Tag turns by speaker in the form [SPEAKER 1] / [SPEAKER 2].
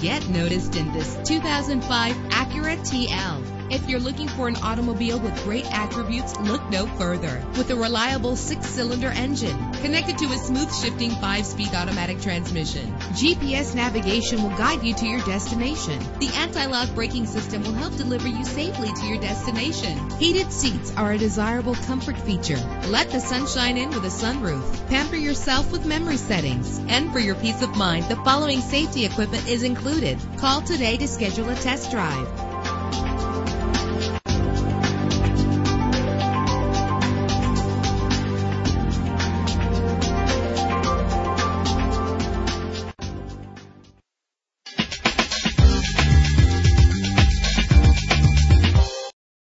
[SPEAKER 1] Get noticed in this 2005 Acura TL. If you're looking for an automobile with great attributes, look no further. With a reliable six-cylinder engine connected to a smooth shifting five-speed automatic transmission, GPS navigation will guide you to your destination. The anti-lock braking system will help deliver you safely to your destination. Heated seats are a desirable comfort feature. Let the sunshine in with a sunroof. Pamper yourself with memory settings. And for your peace of mind, the following safety equipment is included. Call today to schedule a test drive.